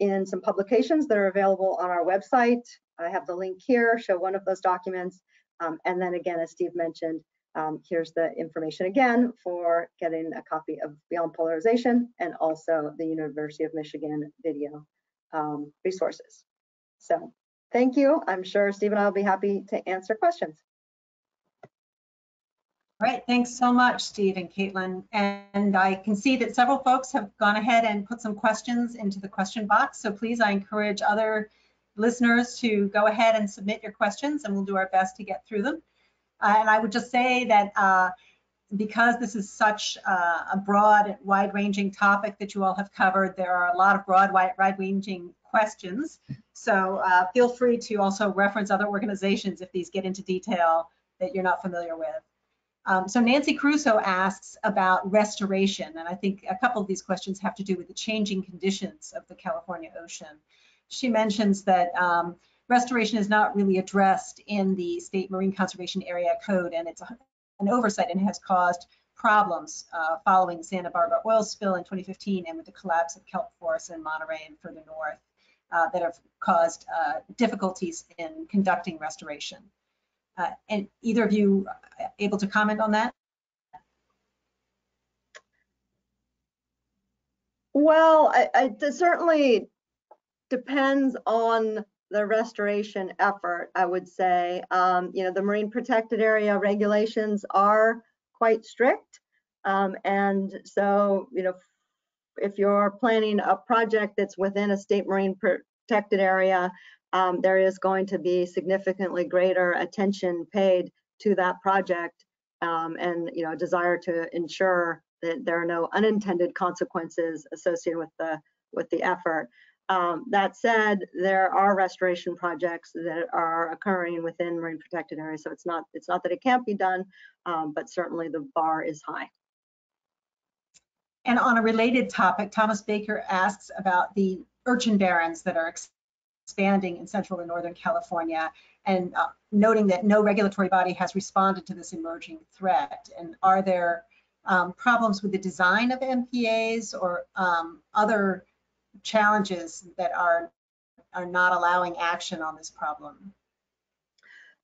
in some publications that are available on our website. I have the link here, show one of those documents. Um, and then again, as Steve mentioned, um, here's the information again for getting a copy of Beyond Polarization and also the University of Michigan video um, resources. So thank you. I'm sure Steve and I will be happy to answer questions. All right, thanks so much, Steve and Kaitilin. And I can see that several folks have gone ahead and put some questions into the question box. So please, I encourage other listeners to go ahead and submit your questions and we'll do our best to get through them. Uh, and I would just say that uh, because this is such uh, a broad, wide-ranging topic that you all have covered, there are a lot of broad, wide-ranging questions. So uh, feel free to also reference other organizations if these get into detail that you're not familiar with. Um, so Nancy Crusoe asks about restoration, and I think a couple of these questions have to do with the changing conditions of the California Ocean. She mentions that um, restoration is not really addressed in the State Marine Conservation Area Code, and it's a, an oversight and has caused problems uh, following Santa Barbara oil spill in 2015 and with the collapse of kelp forests in Monterey and further north uh, that have caused uh, difficulties in conducting restoration. Uh, and either of you able to comment on that? Well, I, I, it certainly depends on the restoration effort, I would say. Um, you know, the marine protected area regulations are quite strict. Um, and so, you know, if you're planning a project that's within a state marine protected area, um, there is going to be significantly greater attention paid to that project um, and you know desire to ensure that there are no unintended consequences associated with the with the effort. Um, that said, there are restoration projects that are occurring within marine protected areas, so it's not it's not that it can't be done, um, but certainly the bar is high. And on a related topic, Thomas Baker asks about the urchin barrens that are expanding in central and northern California and uh, noting that no regulatory body has responded to this emerging threat. And are there um, problems with the design of MPAs or um, other challenges that are, are not allowing action on this problem?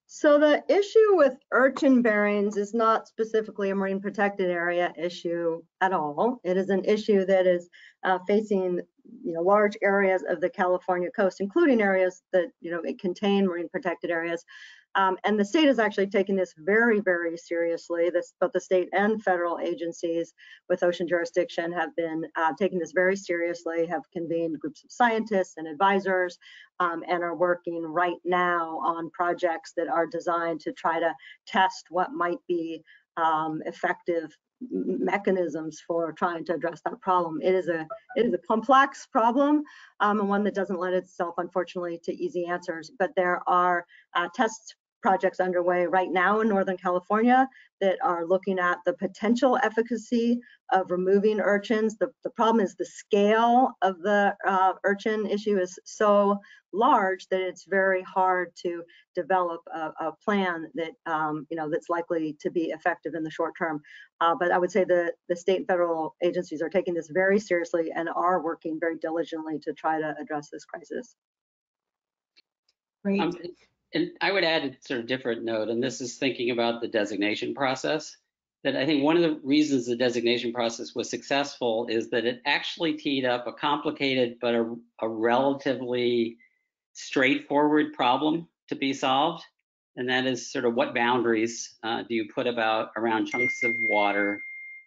So the issue with urchin barrens is not specifically a marine protected area issue at all. It is an issue that is uh, facing you know large areas of the California coast, including areas that you know contain marine protected areas. Um, and the state has actually taken this very, very seriously. This, both the state and federal agencies with ocean jurisdiction have been uh, taking this very seriously, have convened groups of scientists and advisors um, and are working right now on projects that are designed to try to test what might be um, effective mechanisms for trying to address that problem. It is a it is a complex problem um, and one that doesn't lend itself, unfortunately, to easy answers. But there are uh, test projects underway right now in Northern California that are looking at the potential efficacy of removing urchins. The, the problem is the scale of the uh, urchin issue is so large that it's very hard to develop a, a plan that um, you know that's likely to be effective in the short term. Uh, but I would say the the state and federal agencies are taking this very seriously and are working very diligently to try to address this crisis. Great. Um, And I would add a sort of different note, and this is thinking about the designation process. That I think one of the reasons the designation process was successful is that it actually teed up a complicated but a, a relatively straightforward problem to be solved. And that is sort of what boundaries uh, do you put about around chunks of water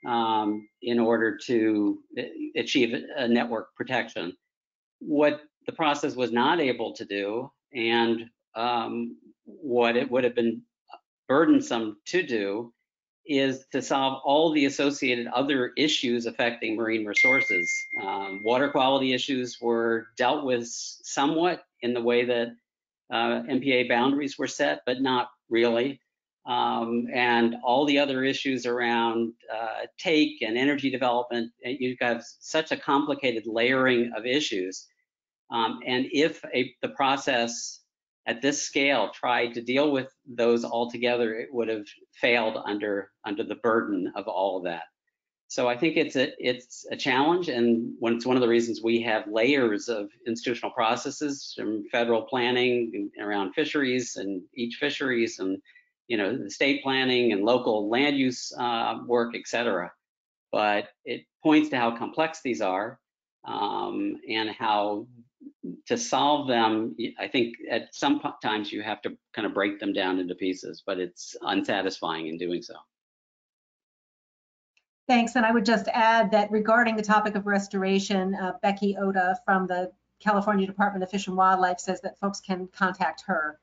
um, in order to uh, achieve a network protection. What the process was not able to do, and um, what it would have been burdensome to do is to solve all the associated other issues affecting marine resources. Um, water quality issues were dealt with somewhat in the way that uh, MPA boundaries were set, but not really. Um, and all the other issues around uh, take and energy development, you've got such a complicated layering of issues. Um, and if a, the process at this scale tried to deal with those all together, it would have failed under under the burden of all of that. So I think it's a it's a challenge, and when it's one of the reasons we have layers of institutional processes from federal planning around fisheries and each fisheries, and you know the state planning and local land use uh, work, et cetera. But it points to how complex these are um, and how to solve them, I think at some times you have to kind of break them down into pieces, but it's unsatisfying in doing so. Thanks. And I would just add that regarding the topic of restoration, uh, Becky Ota from the California Department of Fish and Wildlife says that folks can contact her.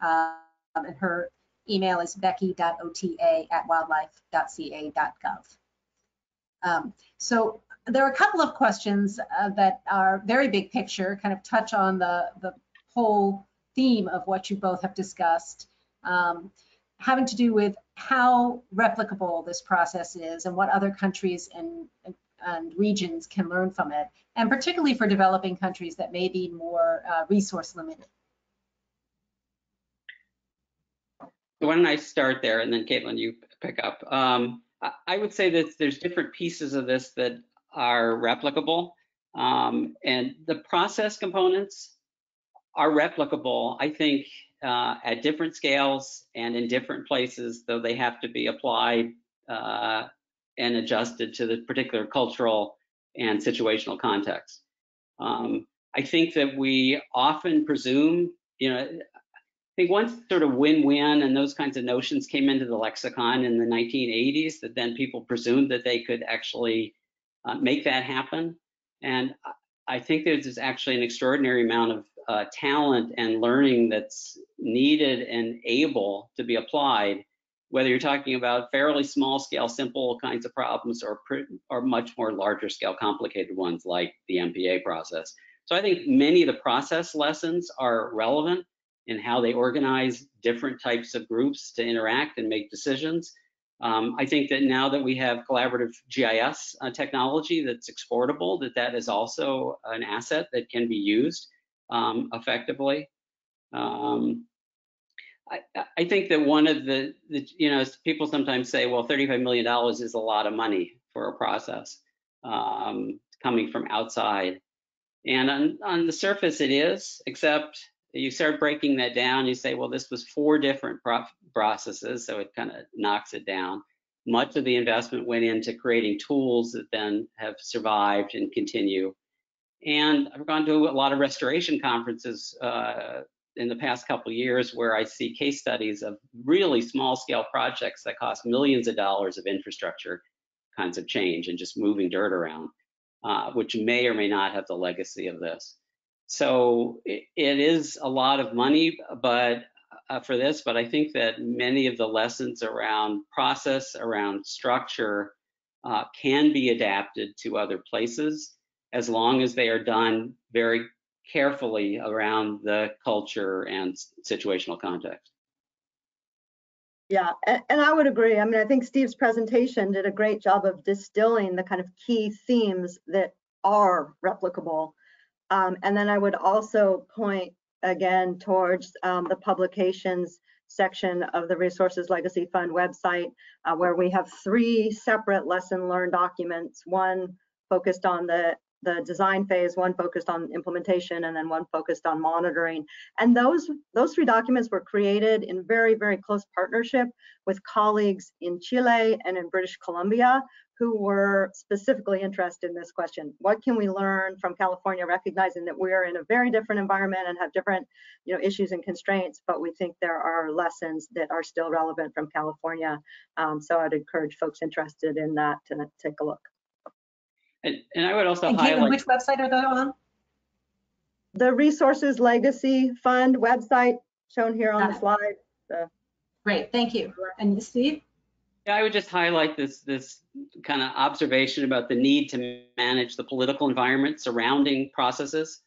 Um, and her email is becky.ota at wildlife.ca.gov. Um, so there are a couple of questions uh, that are very big picture, kind of touch on the, the whole theme of what you both have discussed, um, having to do with how replicable this process is and what other countries and, and regions can learn from it, and particularly for developing countries that may be more uh, resource limited. Why don't I start there and then Kaitilin, you pick up. Um, I would say that there's different pieces of this that are replicable. Um, and the process components are replicable, I think, uh, at different scales and in different places, though they have to be applied uh, and adjusted to the particular cultural and situational context. Um, I think that we often presume, you know, I think once sort of win-win and those kinds of notions came into the lexicon in the 1980s, that then people presumed that they could actually uh, make that happen. And I think there's actually an extraordinary amount of uh, talent and learning that's needed and able to be applied, whether you're talking about fairly small scale, simple kinds of problems or, or much more larger scale, complicated ones like the MPA process. So I think many of the process lessons are relevant in how they organize different types of groups to interact and make decisions. Um, I think that now that we have collaborative GIS uh, technology that's exportable, that that is also an asset that can be used um, effectively. Um, I, I, think that one of the, the, you know, people sometimes say, well, $35 million is a lot of money for a process um, coming from outside. And on, on the surface it is, except you start breaking that down, you say, well, this was four different processes, so it kind of knocks it down. Much of the investment went into creating tools that then have survived and continue. And I've gone to a lot of restoration conferences uh, in the past couple years where I see case studies of really small scale projects that cost millions of dollars of infrastructure kinds of change and just moving dirt around, uh, which may or may not have the legacy of this. So it, it is a lot of money, but uh, for this, but I think that many of the lessons around process, around structure, uh, can be adapted to other places as long as they are done very carefully around the culture and situational context. Yeah, and, and I would agree. I mean, I think Steve's presentation did a great job of distilling the kind of key themes that are replicable. Um, and then I would also point again towards um, the publications section of the Resources Legacy Fund website, uh, where we have three separate lesson learned documents, one focused on the the design phase, one focused on implementation, and then one focused on monitoring. And those, those three documents were created in very, very close partnership with colleagues in Chile and in British Columbia who were specifically interested in this question. What can we learn from California, recognizing that we're in a very different environment and have different you know, issues and constraints, but we think there are lessons that are still relevant from California. Um, so I'd encourage folks interested in that to take a look. And, and I would also And highlight. Kaitilin, which website are they on? The Resources Legacy Fund website shown here on Got the it. slide. the- Great, thank you. And Steve? Yeah, I would just highlight this this kind of observation about the need to manage the political environment surrounding processes.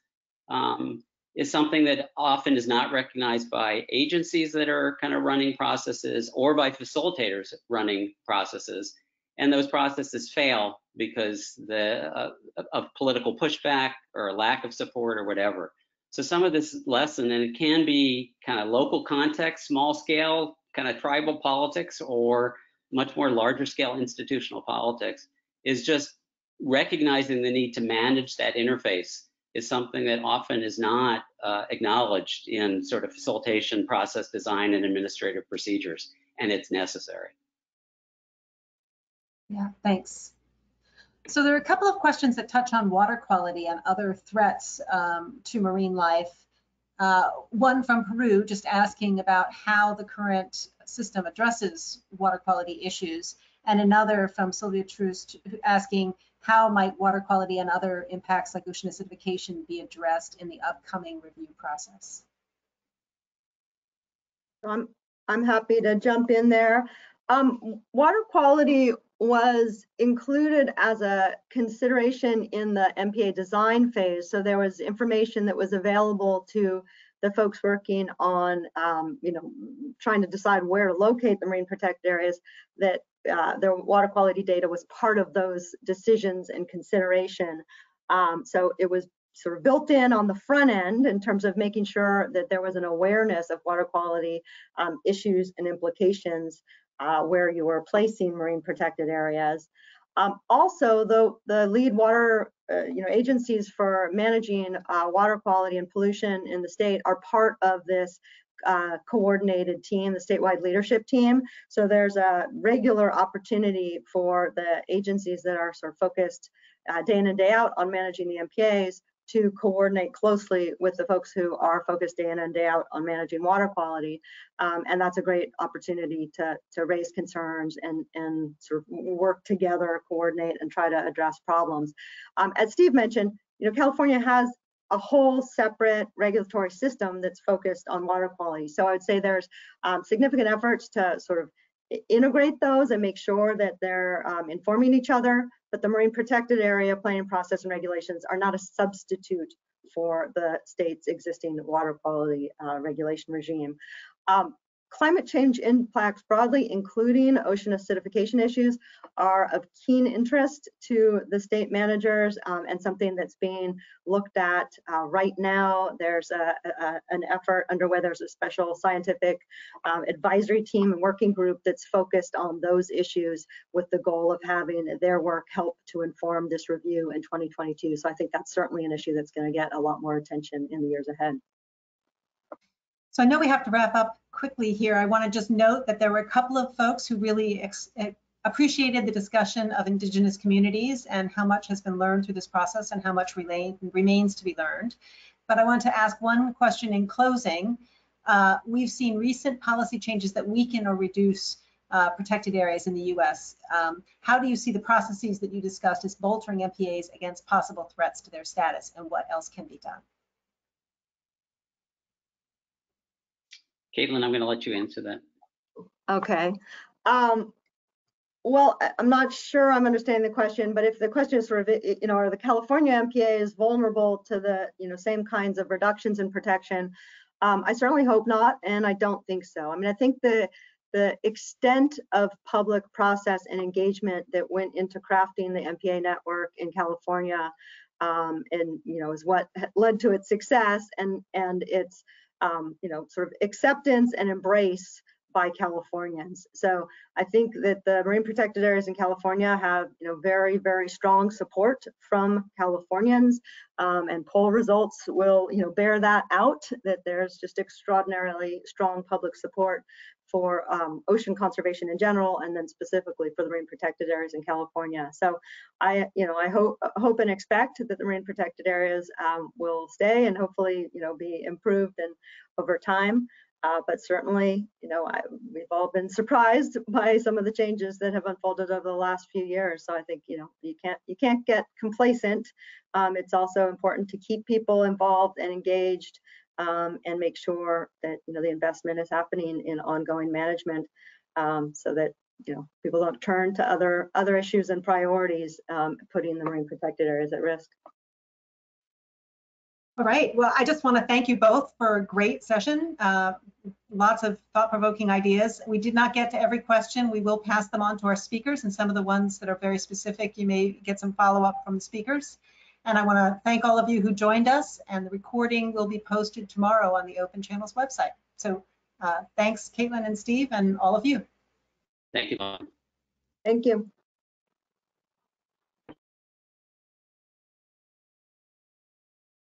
Um, is something that often is not recognized by agencies that are kind of running processes or by facilitators running processes. And those processes fail because the, uh, of political pushback or lack of support or whatever. So some of this lesson, and it can be kind of local context, small scale, kind of tribal politics, or much more larger scale institutional politics, is just recognizing the need to manage that interface is something that often is not uh, acknowledged in sort of facilitation, process design, and administrative procedures, and it's necessary. Yeah, thanks. So there are a couple of questions that touch on water quality and other threats um, to marine life. Uh, one from Peru, just asking about how the current system addresses water quality issues, and another from Sylvia Troost asking how might water quality and other impacts like ocean acidification be addressed in the upcoming review process? I'm, I'm happy to jump in there. Um, water quality was included as a consideration in the MPA design phase. So there was information that was available to the folks working on, um, you know, trying to decide where to locate the marine protected areas that uh, their water quality data was part of those decisions and consideration. Um, so it was sort of built in on the front end in terms of making sure that there was an awareness of water quality um, issues and implications uh, where you are placing marine protected areas. Um, also, the, the lead water uh, you know, agencies for managing uh, water quality and pollution in the state are part of this uh, coordinated team, the statewide leadership team. So there's a regular opportunity for the agencies that are sort of focused uh, day in and day out on managing the MPAs to coordinate closely with the folks who are focused day in and day out on managing water quality. Um, and that's a great opportunity to, to raise concerns and, and sort of work together, coordinate, and try to address problems. Um, as Steve mentioned, you know, California has a whole separate regulatory system that's focused on water quality. So I would say there's um, significant efforts to sort of integrate those and make sure that they're um, informing each other, but the marine protected area planning process and regulations are not a substitute for the state's existing water quality uh, regulation regime. Um, Climate change impacts broadly, including ocean acidification issues, are of keen interest to the state managers um, and something that's being looked at uh, right now. There's a, a, an effort underway. There's a special scientific um, advisory team and working group that's focused on those issues with the goal of having their work help to inform this review in 2022. So I think that's certainly an issue that's going to get a lot more attention in the years ahead. So I know we have to wrap up quickly here. I want to just note that there were a couple of folks who really eh, appreciated the discussion of Indigenous communities and how much has been learned through this process and how much remains to be learned. But I want to ask one question in closing. Uh, we've seen recent policy changes that weaken or reduce uh, protected areas in the U.S. Um, how do you see the processes that you discussed as bolstering MPAs against possible threats to their status and what else can be done? Kaitilin, I'm going to let you answer that. Okay. Um, well, I'm not sure I'm understanding the question, but if the question is sort of, you know, are the California MPAs vulnerable to the, you know, same kinds of reductions in protection? Um, I certainly hope not, and I don't think so. I mean, I think the, the extent of public process and engagement that went into crafting the MPA network in California um, and, you know, is what led to its success and, and its, um, you know, sort of acceptance and embrace by Californians. So I think that the marine protected areas in California have, you know, very, very strong support from Californians. Um, and poll results will, you know, bear that out, that there's just extraordinarily strong public support for um, ocean conservation in general, and then specifically for the marine protected areas in California. So I, you know, I hope, hope and expect that the marine protected areas um, will stay and hopefully, you know, be improved and over time. Uh, but certainly, you know, I, we've all been surprised by some of the changes that have unfolded over the last few years. So I think, you know, you can't you can't get complacent. Um, it's also important to keep people involved and engaged um, and make sure that you know the investment is happening in ongoing management, um, so that you know people don't turn to other other issues and priorities, um, putting the marine protected areas at risk. All right, well, I just want to thank you both for a great session. Uh, Lots of thought-provoking ideas. We did not get to every question. We will pass them on to our speakers and some of the ones that are very specific, you may get some follow-up from the speakers. And I want to thank all of you who joined us and the recording will be posted tomorrow on the Open Channels website. So uh, thanks Kaitilin and Steve and all of you. Thank you, Lauren. Thank you.